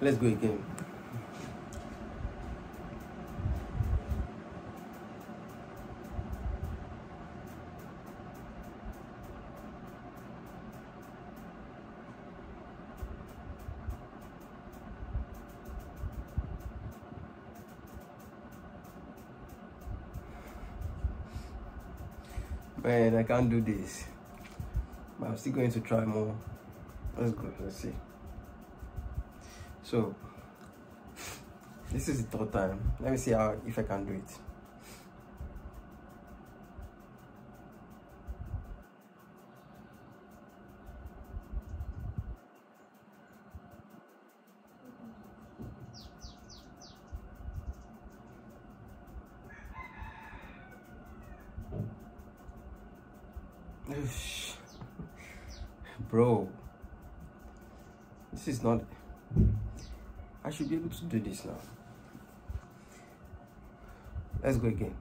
let's go again. Man i can't do this. But i'm still going to try more. Let's go let's see so this is the third time. Let me see how if i can do it. Bro this is not i should be able to do this now. Let's go again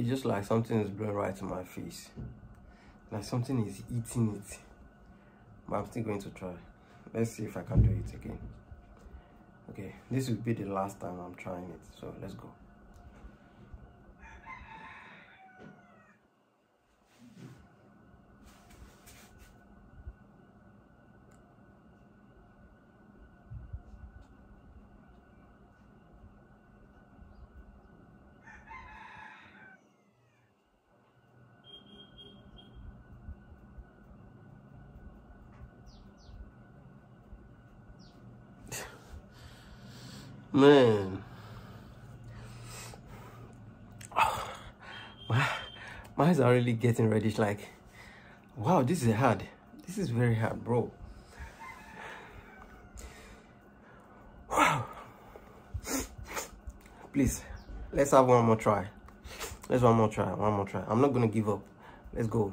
it's just like something is blowing right in my face. Like something is eating it. But i'm still going to try. Let's see if i can do it again. Okay this will be the last time i'm trying it so let's go man. My, my eyes are really getting reddish like wow this is hard. This is very hard bro. Wow. Please let's have one more try. Let's one more try one more try. I'm not gonna give up. Let's go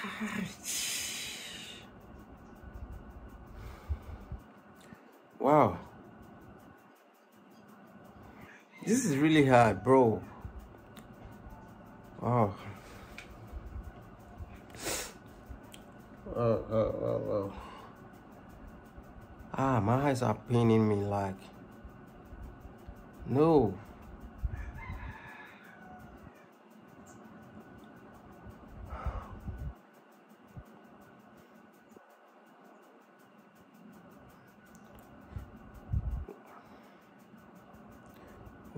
Wow. This is really hard, bro. Wow. Oh, oh, oh, oh. Ah, my eyes are paining me like. No.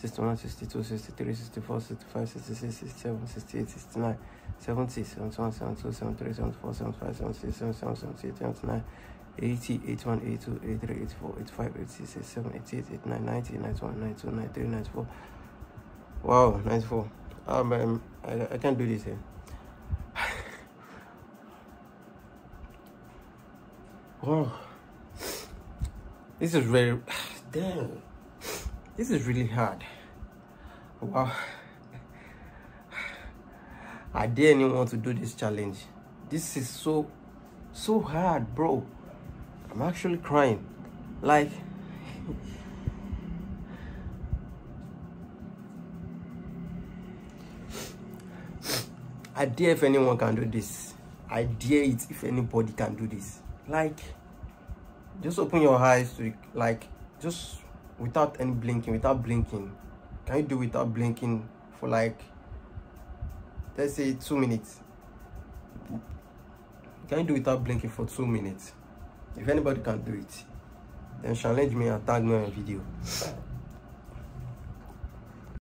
sixty, sixty-one, sixty-two, sixty-three, sixty-four, sixty-five, sixty-six, sixty-seven, sixty-eight, sixty-nine, seventy, seventy-one, seventy-two, seventy-three, seventy-four, seventy-five, seventy-six, seventy-seven, seventy-eight, seventy-nine, 80, 81, 82, 83, 84, 85, 86, 87, 88, 89, 90, 91, 92, 93, 94. Wow, 94. Um, um I, I can't do this here. wow. This is very, damn. This is really hard. Wow. I dare anyone to do this challenge. This is so, so hard, bro. I'm actually crying. Like, I dare if anyone can do this. I dare it if anybody can do this. Like, just open your eyes to like, just without any blinking, without blinking. Can you do without blinking for like, let's say two minutes? Can you do without blinking for two minutes? If anybody can do it, then challenge me and tag me on a video.